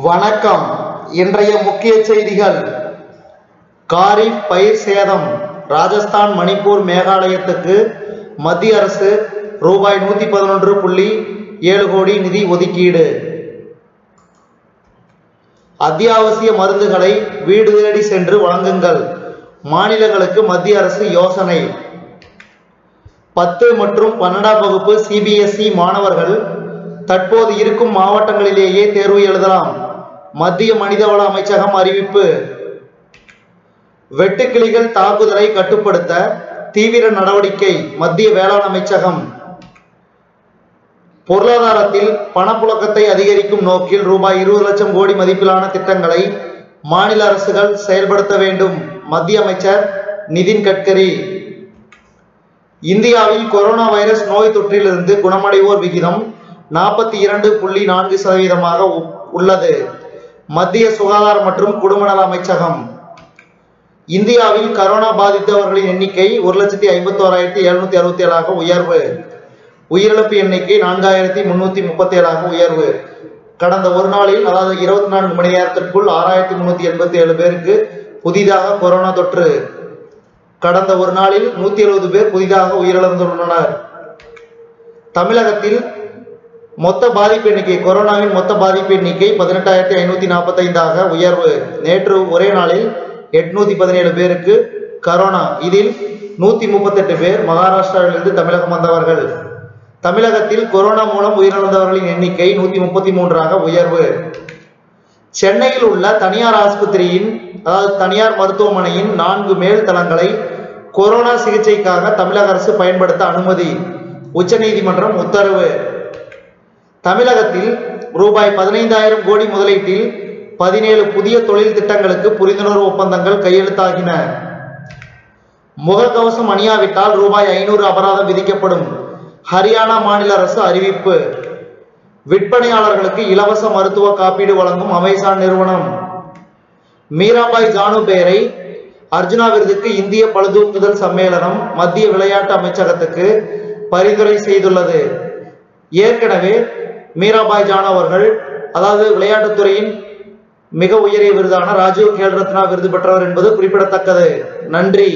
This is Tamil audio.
வணக்கம். இன்றைய முக்கிய செய்திகள். காரிஃப் பயிர் சேதம். ராஜஸ்தான் மணிப்பூர் மேகாலயத்துக்கு மத்திய அரசு ரூபாய் நூத்தி பதினொன்று புள்ளி ஏழு கோடி நிதி ஒதுக்கீடு. அத்தியாவசிய மருந்துகளை வீடு தேடி சென்று வழங்குங்கள். மாநிலங்களுக்கு மத்திய அரசு யோசனை. பத்து மற்றும் பன்னெண்டாம் வகுப்பு சிபிஎஸ்இ மாணவர்கள் தற்போது இருக்கும் மாவட்டங்களிலேயே தேர்வு எழுதலாம். மத்திய மனிதவள அமைச்சகம் அறிவிப்பு. வெட்டுக்கிளிகள் தாக்குதலை கட்டுப்படுத்த தீவிர நடவடிக்கை மத்திய வேளாண் அமைச்சகம். பொருளாதாரத்தில் பணப்புழக்கத்தை அதிகரிக்கும் நோக்கில் ரூபாய் இருபது லட்சம் கோடி மதிப்பிலான திட்டங்களை மாநில அரசுகள் செயல்படுத்த வேண்டும் மத்திய அமைச்சர் நிதின் கட்கரி. இந்தியாவில் கொரோனா வைரஸ் நோய் தொற்றிலிருந்து குணமடைவோர் விகிதம் நாற்பத்தி இரண்டு புள்ளி நான்கு சதவீதமாக உ- உள்ளது. மத்திய சுகாதார மற்றும் குடும்ப நல அமைச்சகம். இந்தியாவில் கரோனா பாதித்தவர்களின் எண்ணிக்கை ஒரு லட்சத்தி ஐம்பத்தோராயிரத்தி எழுநூத்தி அறுபத்தி ஏழாக உயர்வு. உயிரிழப்பு எண்ணிக்கை நான்காயிரத்தி முன்னூத்தி முப்பத்தி ஏழாக உயர்வு. கடந்த ஒரு நாளில் அதாவது இருபத்தி நான்கு மணி நேரத்திற்குள் ஆறாயிரத்தி முன்னூத்தி எண்பத்தி ஏழு பேருக்கு புதிதாக கொரோனா தொற்று. கடந்த ஒரு நாளில் நூத்தி எழுபது பேர் புதிதாக உயிரிழந்துள்ளனர். தமிழகத்தில் மொத்த பாதிப்பு எண்ணிக்கை கொரோனாவின் மொத்த பாதிப்பு எண்ணிக்கை பதினெட்டாயிரத்தி ஐநூத்தி நாற்பத்தைந்தாக உயர்வு. நேற்று ஒரே நாளில் எட்நூத்தி பதினேழு பேருக்கு கரோனா. இதில் நூத்தி முப்பத்தெட்டு பேர் மகாராஷ்டிராவிலிருந்து தமிழகம் வந்தவர்கள். தமிழகத்தில் கொரோனா மூலம் உயிரிழந்தவர்களின் எண்ணிக்கை நூத்தி முப்பத்தி மூன்றாக உயர்வு. சென்னையில் உள்ள தனியார் ஆஸ்பத்திரியின் அதாவது தனியார் மருத்துவமனையின் நான்கு மேல் தளங்களை கொரோனா சிகிச்சைக்காக தமிழக அரசு பயன்படுத்த அனுமதி. உச்சநீதிமன்றம் உத்தரவு. தமிழகத்தில் ரூபாய் பதினைந்தாயிரம் கோடி முதலீட்டில் பதினேழு புதிய தொழில் திட்டங்களுக்கு புரிந்துணர்வு ஒப்பந்தங்கள் கையெழுத்தாகின. முகக்கவசம் அணியாவிட்டால் ரூபாய் ஐநூறு அபராதம் விதிக்கப்படும். ஹரியானா மாநில அரசு அறிவிப்பு. விற்பனையாளர்களுக்கு இலவச மருத்துவ காப்பீடு வழங்கும் அமேசான் நிறுவனம். மீராபாய் ஜானு பெயரை அர்ஜுனா விருதுக்கு இந்திய பழுதூக்குதல் சம்மேளனம் மத்திய விளையாட்டு அமைச்சகத்துக்கு பரிந்துரை செய்துள்ளது. ஏற்கனவே மீராபாய் ஜான் அவர்கள் அதாவது விளையாட்டுத்துறையின் மிக உயரிய விருதான ராஜீவ் கேல் ரத்னா விருது பெற்றவர் என்பது குறிப்பிடத்தக்கது. நன்றி.